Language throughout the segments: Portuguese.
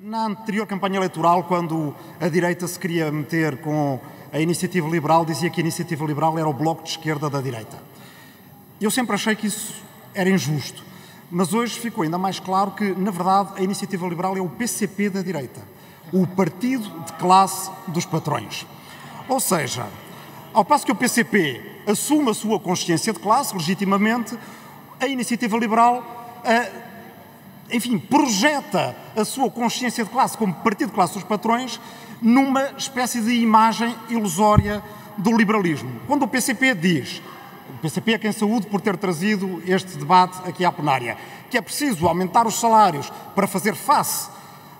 Na anterior campanha eleitoral, quando a direita se queria meter com a iniciativa liberal, dizia que a iniciativa liberal era o bloco de esquerda da direita. Eu sempre achei que isso era injusto, mas hoje ficou ainda mais claro que, na verdade, a iniciativa liberal é o PCP da direita, o partido de classe dos patrões. Ou seja, ao passo que o PCP assume a sua consciência de classe, legitimamente, a iniciativa liberal. Uh, enfim, projeta a sua consciência de classe como partido de classe dos patrões numa espécie de imagem ilusória do liberalismo. Quando o PCP diz, o PCP é quem saúde por ter trazido este debate aqui à plenária, que é preciso aumentar os salários para fazer face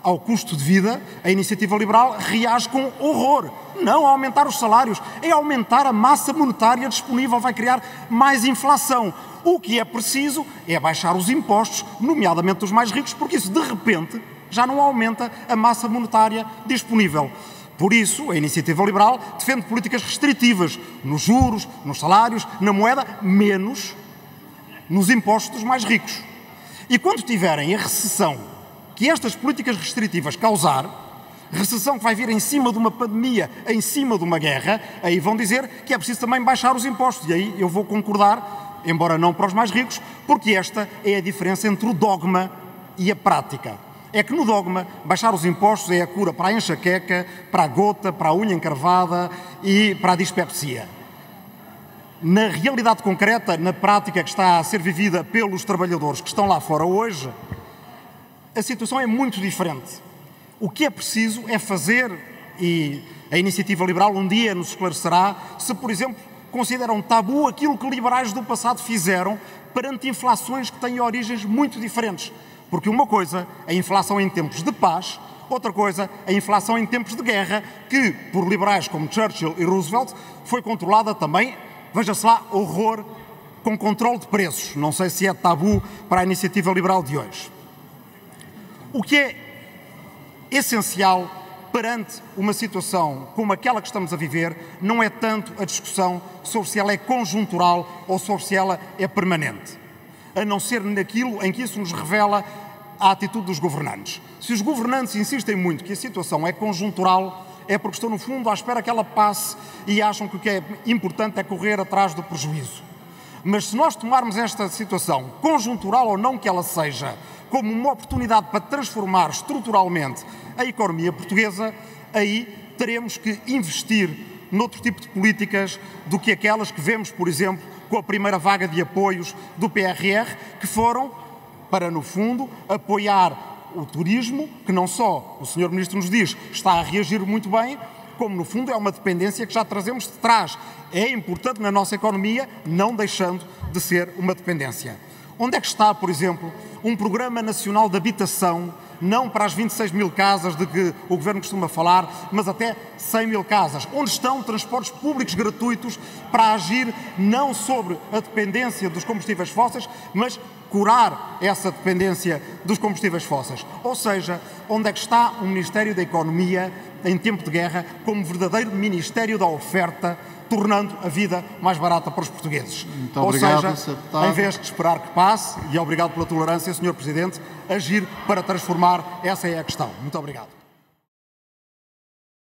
ao custo de vida, a iniciativa liberal reage com horror. Não aumentar os salários, é aumentar a massa monetária disponível, vai criar mais inflação. O que é preciso é baixar os impostos, nomeadamente dos mais ricos, porque isso de repente já não aumenta a massa monetária disponível. Por isso, a iniciativa liberal defende políticas restritivas nos juros, nos salários, na moeda, menos nos impostos dos mais ricos. E quando tiverem a recessão que estas políticas restritivas causar, recessão que vai vir em cima de uma pandemia, em cima de uma guerra, aí vão dizer que é preciso também baixar os impostos. E aí eu vou concordar embora não para os mais ricos, porque esta é a diferença entre o dogma e a prática. É que no dogma, baixar os impostos é a cura para a enxaqueca, para a gota, para a unha encarvada e para a dispepsia. Na realidade concreta, na prática que está a ser vivida pelos trabalhadores que estão lá fora hoje, a situação é muito diferente. O que é preciso é fazer, e a iniciativa liberal um dia nos esclarecerá, se, por exemplo, consideram tabu aquilo que liberais do passado fizeram perante inflações que têm origens muito diferentes. Porque uma coisa, a inflação em tempos de paz, outra coisa, a inflação em tempos de guerra, que por liberais como Churchill e Roosevelt foi controlada também, veja-se lá, horror com controle de preços. Não sei se é tabu para a iniciativa liberal de hoje. O que é essencial perante uma situação como aquela que estamos a viver, não é tanto a discussão sobre se ela é conjuntural ou sobre se ela é permanente. A não ser naquilo em que isso nos revela a atitude dos governantes. Se os governantes insistem muito que a situação é conjuntural, é porque estão, no fundo, à espera que ela passe e acham que o que é importante é correr atrás do prejuízo. Mas se nós tomarmos esta situação, conjuntural ou não que ela seja, como uma oportunidade para transformar estruturalmente a economia portuguesa, aí teremos que investir noutro tipo de políticas do que aquelas que vemos, por exemplo, com a primeira vaga de apoios do PRR, que foram para, no fundo, apoiar o turismo, que não só o Sr. Ministro nos diz está a reagir muito bem, como no fundo é uma dependência que já trazemos de trás. É importante na nossa economia, não deixando de ser uma dependência. Onde é que está, por exemplo, um programa nacional de habitação, não para as 26 mil casas de que o Governo costuma falar, mas até 100 mil casas? Onde estão transportes públicos gratuitos para agir não sobre a dependência dos combustíveis fósseis, mas curar essa dependência dos combustíveis fósseis? Ou seja, onde é que está o Ministério da Economia em tempo de guerra como verdadeiro Ministério da Oferta tornando a vida mais barata para os portugueses. Muito Ou obrigado, seja, em vez de esperar que passe, e obrigado pela tolerância, Sr. Presidente, agir para transformar, essa é a questão. Muito obrigado.